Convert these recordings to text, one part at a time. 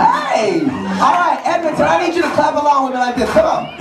Hey! All right, Edmonton, I need you to clap along with me like this. Come on.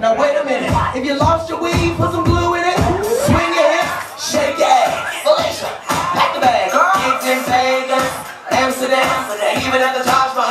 Now wait a minute. If you lost your weed, put some glue in it. Swing your hips, shake your ass. Felicia, pack the bag. Girl. Kicked in Amsterdam, and even at the Taj Mahal.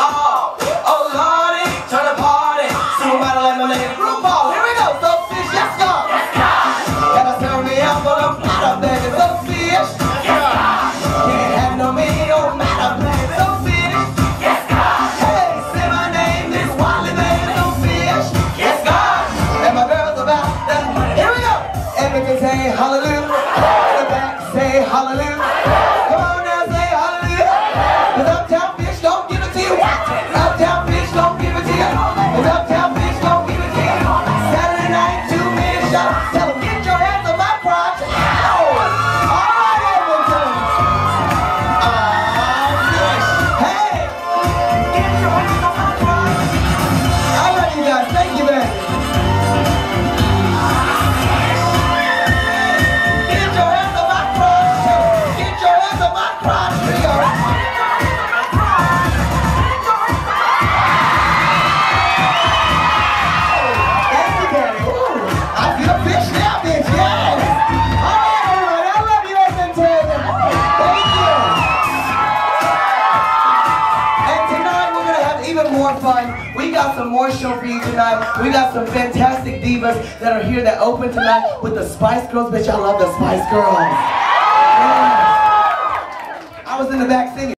We got some more show for you tonight. We got some fantastic divas that are here that open tonight with the Spice Girls. Bitch, I love the Spice Girls. Yeah. I was in the back singing.